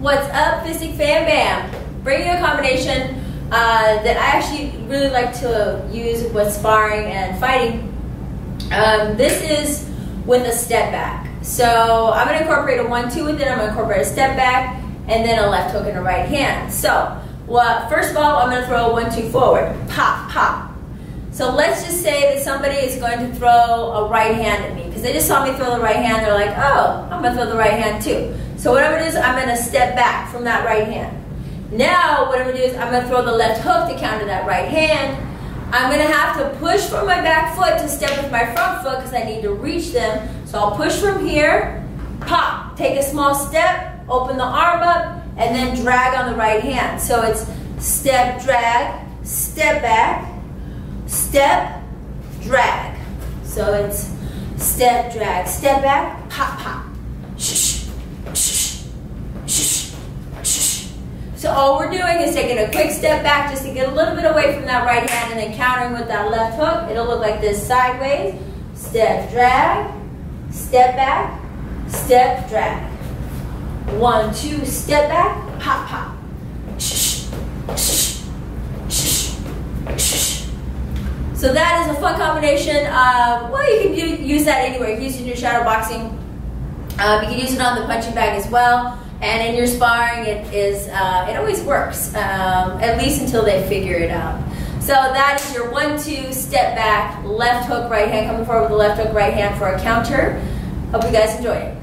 What's up, Fistic Fam Bam? Bringing a combination uh, that I actually really like to use with sparring and fighting. Um, this is with a step back. So I'm going to incorporate a one-two with it. I'm going to incorporate a step back and then a left hook in the right hand. So well, first of all, I'm going to throw a one-two forward. Pop, pop. So let's just say that somebody is going to throw a right hand at me because they just saw me throw the right hand. They're like, oh, I'm going to throw the right hand too. So whatever do is I'm going to step back from that right hand. Now what I'm going to do is I'm going to throw the left hook to counter that right hand. I'm going to have to push from my back foot to step with my front foot because I need to reach them. So I'll push from here, pop, take a small step, open the arm up, and then drag on the right hand. So it's step, drag, step back, step, drag. So it's step, drag, step back, pop, pop. Shh, shh, shh, shh. So all we're doing is taking a quick step back just to get a little bit away from that right hand and then countering with that left hook. It'll look like this sideways. Step, drag, step back, step, drag. One, two, step back, pop, pop. So that is a fun combination. Uh, well, you can use that anywhere. You can use it in your shadow boxing. Um, you can use it on the punching bag as well. And in your sparring, it is uh, it always works, um, at least until they figure it out. So that is your one-two step back, left hook, right hand, coming forward with the left hook, right hand for a counter. Hope you guys enjoy it.